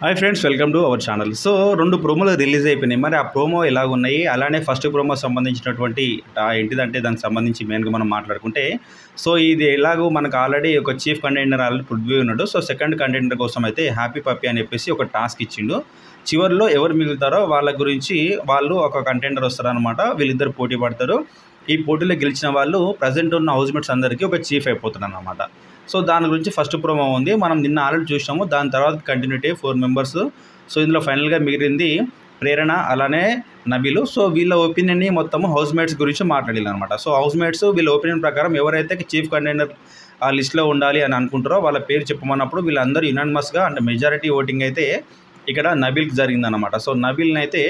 Hi friends welcome to our channel so రెండు ప్రోమోలు release అయిపోయినాయి. మరి ఆ ప్రోమో ఎలా ఉన్నాయి అలానే ఫస్ట్ ప్రోమో సంబంధించినటువంటి ఏంటిదంటే దానికి సంబంధించి మెయిన్గా మనం మాట్లాడుకుంటే సో ఇది ఎలాగో మనకు ఆల్రెడీ ఒక చీఫ్ కంటెండర్ ఆల్రెడీ పృథ్వీ ఉన్నాడు. సో సెకండ్ కంటెండర్ కోసం అయితే హ్యాపీ పప్పీ అని చెప్పేసి ఒక టాస్క్ ఇచ్చిండు. చివరిలో ఎవరు మిగులుతారో వాళ్ళ గురించి వాళ్ళు ఒక కంటెండర్ వస్తారనమాట వీళ్ళిద్దరు పోటీ పడతారు. ఈ పోటీలో గెలిచిన వాళ్ళు ప్రజెంట్ ఉన్న హౌస్మేట్స్ అందరికీ ఒక చీఫ్ అయిపోతున్నారు అనమాట సో దాని గురించి ఫస్ట్ ప్రోమో ఉంది. మనం నిన్న ఆల్రెడీ చూసాము. దాని తర్వాత కంటిన్యూటీ ఫోర్ మెంబర్స్ సో ఇందులో ఫైనల్గా మిగిలింది ప్రేరణ అలానే నబీలు. సో వీళ్ళ ఒపీనియన్ని మొత్తం హౌస్ మేట్స్ గురించి మాట్లాడారు అనమాట సో హౌస్ మేట్స్ వీళ్ళ ఒపీనియన్ ప్రకారం ఎవరైతే చీఫ్ కంటైనర్ ఆ లిస్ట్లో ఉండాలి అని అనుకుంటారో వాళ్ళ పేరు చెప్పమన్నప్పుడు వీళ్ళందరూ యునానిమస్గా అంటే మెజారిటీ ఓటింగ్ అయితే ఇక్కడ నబీల్కి జరిగిందనమాట సో నబీల్ని అయితే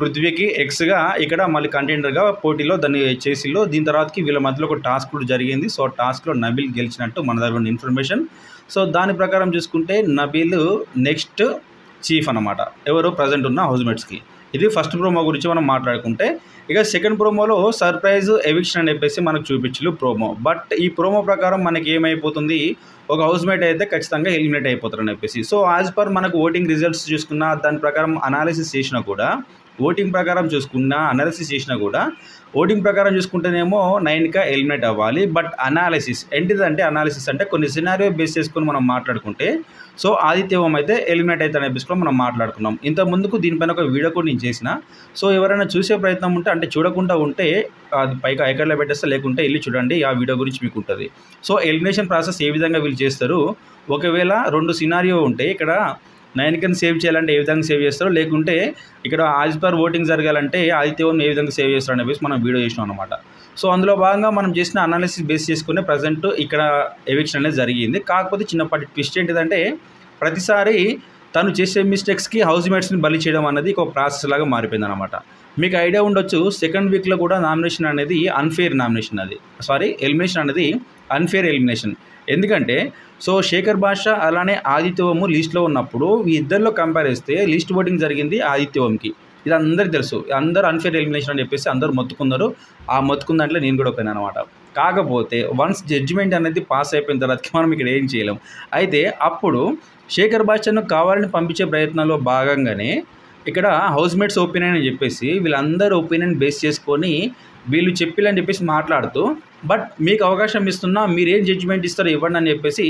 పృథ్వీకి ఎక్స్గా ఇక్కడ మళ్ళీ కంటెండర్గా పోటీలో దాన్ని చేసిల్లో. దీని తర్వాతకి వీళ్ళ మధ్యలో ఒక టాస్క్ కూడా జరిగింది. సో టాస్క్లో నబీల్ గెలిచినట్టు మన దగ్గర ఉన్న ఇన్ఫర్మేషన్. సో దాని ప్రకారం చూసుకుంటే నబీల్ నెక్స్ట్ చీఫ్ అనమాట ఎవరు? ప్రజెంట్ ఉన్న హౌస్మేట్స్కి. ఇది ఫస్ట్ ప్రోమో గురించి మనం మాట్లాడుకుంటే ఇక సెకండ్ ప్రోమోలో సర్ప్రైజ్ ఎవిక్షన్ అని చెప్పేసి మనకు చూపించు ప్రోమో. బట్ ఈ ప్రోమో ప్రకారం మనకి ఏమైపోతుంది? ఒక హౌస్మేట్ అయితే ఖచ్చితంగా ఎలిమినేట్ అయిపోతారు అని చెప్పేసి. సో యాజ్ పర్ మనకు ఓటింగ్ రిజల్ట్స్ చూసుకున్న దాని ప్రకారం అనాలిసిస్ చేసినా కూడా ఓటింగ్ ప్రకారం చూసుకున్నా అనాలిసిస్ చేసినా కూడా ఓటింగ్ ప్రకారం చూసుకుంటేనేమో నైన్గా ఎలిమినేట్ అవ్వాలి. బట్ అనాలిసిస్ ఏంటిదంటే అనాలిసిస్ అంటే కొన్ని సినారియో బేస్ చేసుకొని మనం మాట్లాడుకుంటే సో ఆదిత్యవం అయితే ఎలిమినేట్ అవుతారనే ఎపిసోడ్లో మనం మాట్లాడుకున్నాం. ఇంత ముందుకు దీనిపైన ఒక వీడియో కూడా నేను చేసిన. సో ఎవరైనా చూసే ప్రయత్నం ఉంటే అంటే చూడకుండా ఉంటే అది పైగా ఐకర్లో పెట్టేస్తే లేకుంటే వెళ్ళి చూడండి ఆ వీడియో గురించి మీకు ఉంటుంది. సో ఎలిమినేషన్ ప్రాసెస్ ఏ విధంగా వీళ్ళు చేస్తారు? ఒకవేళ రెండు సినారియో ఉంటే ఇక్కడ నైన్కని సేవ్ చేయాలంటే ఏ విధంగా సేవ్ చేస్తారో లేకుంటే ఇక్కడ యాజ్ పర్ ఓటింగ్ జరగాలంటే ఆదిత్యవం ఏ విధంగా సేవ్ చేస్తారో అనేసి మనం వీడియో చేసినాం అనమాట సో అందులో భాగంగా మనం చేసిన అనాలిసిస్ బేస్ చేసుకుని ప్రజెంట్ ఇక్కడ ఎవిక్షన్ అనేది జరిగింది. కాకపోతే చిన్నప్పటి ట్విస్ట్ ఏంటిదంటే ప్రతిసారి తను చేసే మిస్టేక్స్కి హౌస్ మేట్స్ని బలి చేయడం అనేది ఒక ప్రాసెస్ లాగా మారిపోయింది అనమాట మీకు ఐడియా ఉండొచ్చు సెకండ్ వీక్లో కూడా నామినేషన్ అనేది అన్ఫేర్ నామినేషన్ అది. సారీ ఎలిమినేషన్ అనేది అన్ఫేర్ ఎలిమినేషన్ ఎందుకంటే సో శేఖర్ బాషా అలానే ఆదిత్యవము లిస్ట్లో ఉన్నప్పుడు ఈ ఇద్దరిలో కంపేర్ చేస్తే లిస్ట్ ఓటింగ్ జరిగింది ఆదిత్యవంకి. ఇది అందరికీ తెలుసు. అందరూ అన్ఫేర్ ఎలిమినేషన్ అని చెప్పేసి అందరూ మొత్తుకున్నారు. ఆ మొత్తుకున్న దాంట్లో నేను కూడా ఒకనే అనమాట. కాకపోతే వన్స్ జడ్జిమెంట్ అనేది పాస్ అయిపోయిన తర్వాత మనం ఇక్కడ ఏం చేయలేం. అయితే అప్పుడు శేఖర్ బాషాను కావాలని పంపించే ప్రయత్నంలో భాగంగానే ఇక్కడ హౌస్మేట్స్ ఒపీనియన్ అని చెప్పేసి వీళ్ళందరూ ఒపీనియన్ బేస్ చేసుకొని వీళ్ళు చెప్పిలని చెప్పేసి మాట్లాడుతూ బట్ మీకు అవకాశం ఇస్తున్నా మీరు ఏం జడ్జిమెంట్ ఇస్తారో ఇవ్వండి అని చెప్పేసి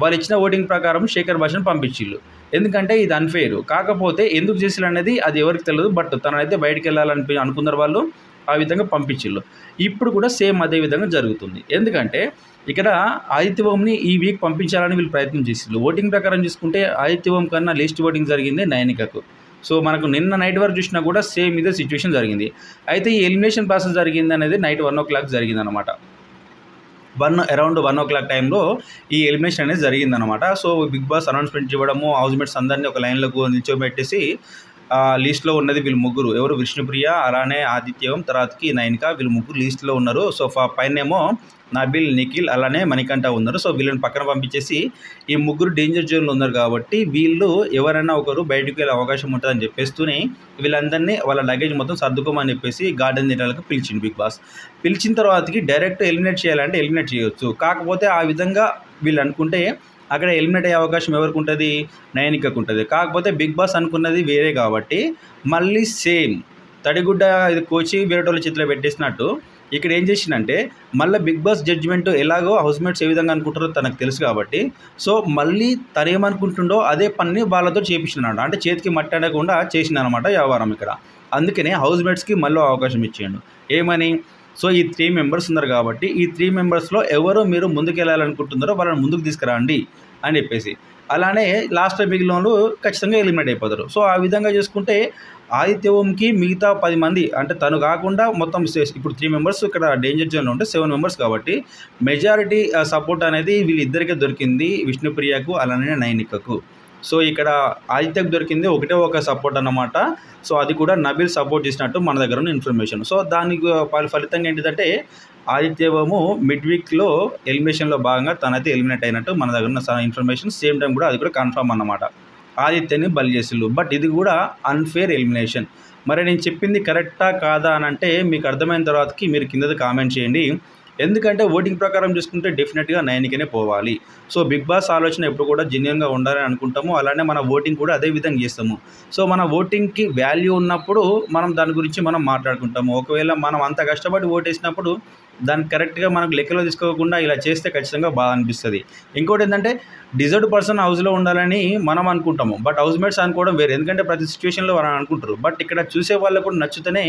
వాళ్ళు ఇచ్చిన ఓటింగ్ ప్రకారం శేఖర్ భాషను పంపించిళ్ళు ఎందుకంటే ఇది అన్ఫెయిర్ కాకపోతే ఎందుకు చేసిల్లు అనేది అది ఎవరికి తెలియదు బట్ తనైతే బయటకు వెళ్ళాలని అనుకున్నారు వాళ్ళు ఆ విధంగా పంపించిళ్ళు ఇప్పుడు కూడా సేమ్ అదే విధంగా జరుగుతుంది. ఎందుకంటే ఇక్కడ ఆదిత్యవంని ఈ వీక్ పంపించాలని వీళ్ళు ప్రయత్నం చేసిళ్ళు ఓటింగ్ ప్రకారం చూసుకుంటే ఆదిత్యవం కన్నా లీస్ట్ ఓటింగ్ జరిగింది నయనికకు సో మనకు నిన్న నైట్ వరకు చూసినా కూడా సేమ్ ఇదే సిచ్యువేషన్ జరిగింది. అయితే ఈ ఎలిమినేషన్ ప్రాసెస్ జరిగింది అనేది నైట్ వన్ ఓ క్లాక్ జరిగింది అనమాట one around one o'clock టైంలో ఈ ఎలిమినేషన్ అనేది జరిగిందనమాట సో బిగ్ బాస్ అనౌన్స్మెంట్ ఇవ్వడము హౌస్మేట్స్ అందరినీ ఒక లైన్లకు నిల్చోబెట్టేసి లిస్ట్లో ఉన్నది వీళ్ళు ముగ్గురు. ఎవరు? విష్ణుప్రియ అలానే ఆదిత్యం తర్వాతకి నయనిక వీళ్ళు ముగ్గురు లిస్ట్లో ఉన్నారు. సో పైనేమో నబిల్ నిఖిల్ అలానే మణికంఠ ఉన్నారు. సో వీళ్ళని పక్కన పంపించేసి ఈ ముగ్గురు డేంజర్ జోన్లో ఉన్నారు కాబట్టి వీళ్ళు ఎవరైనా ఒకరు బయటకు వెళ్ళే అవకాశం ఉంటుందని చెప్పేస్తూనే వీళ్ళందరినీ వాళ్ళ లగేజ్ మొత్తం సర్దుకోమని చెప్పేసి గార్డెన్ తినడానికి పిలిచిండు బిగ్ బాస్. పిలిచిన తర్వాతకి డైరెక్ట్ ఎలిమినేట్ చేయాలంటే ఎలిమినేట్ చేయొచ్చు. కాకపోతే ఆ విధంగా వీళ్ళు అనుకుంటే అక్కడ ఎలిమినేట్ అయ్యే అవకాశం ఎవరికి ఉంటుంది? నయనికకు ఉంటుంది. కాకపోతే బిగ్ బాస్ అనుకున్నది వేరే కాబట్టి మళ్ళీ సేమ్ తడిగుడ్డ ఇది కోచి వేరేటోళ్ళ చేతిలో పెట్టేసినట్టు ఇక్కడ ఏం చేసిందంటే మళ్ళీ బిగ్ బాస్ జడ్జిమెంట్ ఎలాగో హౌస్మేట్స్ ఏ విధంగా అనుకుంటారో తనకు తెలుసు కాబట్టి సో మళ్ళీ తను ఏమనుకుంటుండో అదే పని వాళ్ళతో చేపించినాడు అంటే చేతికి మట్టి అనకుండా చేసిందనమాట వ్యవహారం ఇక్కడ. అందుకనే హౌస్మేట్స్కి మళ్ళీ అవకాశం ఇచ్చిండు ఏమని? సో ఈ త్రీ మెంబర్స్ ఉన్నారు కాబట్టి ఈ త్రీ మెంబర్స్లో ఎవరు మీరు ముందుకు వెళ్ళాలనుకుంటున్నారో వాళ్ళని ముందుకు తీసుకురండి అని చెప్పేసి. అలానే లాస్ట్ మిగిలిన వాళ్ళు ఖచ్చితంగా ఎలిమినేట్ అయిపోతారు. సో ఆ విధంగా చేసుకుంటే ఆదిత్యవంకి మిగతా పది మంది అంటే తను కాకుండా మొత్తం ఇప్పుడు త్రీ మెంబర్స్ ఇక్కడ డేంజర్ జోన్లో ఉంటే సెవెన్ మెంబర్స్ కాబట్టి మెజారిటీ సపోర్ట్ అనేది వీళ్ళిద్దరికే దొరికింది విష్ణుప్రియకు అలానే నైనికకు. సో ఇక్కడ ఆదిత్యకు దొరికింది ఒకటే ఒక సపోర్ట్ అన్నమాట. సో అది కూడా నబీల్ సపోర్ట్ చేసినట్టు మన దగ్గర ఉన్న ఇన్ఫర్మేషన్ సో దానికి ఫలితంగా ఏంటిదంటే ఆదిత్యవము మిడ్ వీక్లో ఎలిమినేషన్లో భాగంగా తనైతే ఎలిమినేట్ అయినట్టు మన దగ్గర ఉన్న ఇన్ఫర్మేషన్ సేమ్ టైం కూడా అది కూడా కన్ఫర్మ్ అన్నమాట. ఆదిత్యని బలి చేసిళ్ళు. బట్ ఇది కూడా అన్ఫేర్ ఎలిమినేషన్ మరి నేను చెప్పింది కరెక్టా కాదా అని అంటే మీకు అర్థమైన తర్వాతకి మీరు కిందది కామెంట్ చేయండి. ఎందుకంటే ఓటింగ్ ప్రకారం చూసుకుంటే డెఫినెట్గా నైన్కేనే పోవాలి. సో బిగ్ బాస్ ఆలోచన ఎప్పుడు కూడా జెన్యున్గా ఉండాలని అనుకుంటాము. అలానే మన ఓటింగ్ కూడా అదే విధంగా చేస్తాము. సో మన ఓటింగ్కి వాల్యూ ఉన్నప్పుడు మనం దాని గురించి మనం మాట్లాడుకుంటాము. ఒకవేళ మనం అంత కష్టపడి ఓటేసినప్పుడు దాన్ని కరెక్ట్గా మనకు లెక్కలో తీసుకోకుండా ఇలా చేస్తే ఖచ్చితంగా బాగా అనిపిస్తుంది. ఇంకోటి ఏంటంటే డిజర్డ్ పర్సన్ హౌస్లో ఉండాలని మనం అనుకుంటాము. బట్ హౌస్ మేట్స్ అనుకోవడం వేరే. ఎందుకంటే ప్రతి సిచ్యువేషన్లో వాళ్ళు అనుకుంటారు. బట్ ఇక్కడ చూసే వాళ్ళకు కూడా నచ్చితేనే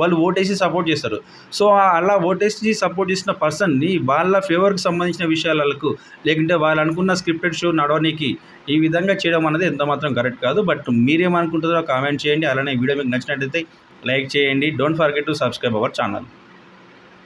వాళ్ళు ఓటేసి సపోర్ట్ చేస్తారు. సో అలా ఓటేసి సపోర్ట్ చేసిన పర్సన్ని వాళ్ళ ఫేవర్కి సంబంధించిన విషయాలకు లేకుంటే వాళ్ళు అనుకున్న స్క్రిప్టెడ్ షో నడవడానికి ఈ విధంగా చేయడం అనేది ఎంత మాత్రం కరెక్ట్ కాదు. బట్ మీరేమనుకుంటారో కామెంట్ చేయండి. అలానే వీడియో మీకు నచ్చినట్టయితే లైక్ చేయండి. Don't forget to subscribe our channel.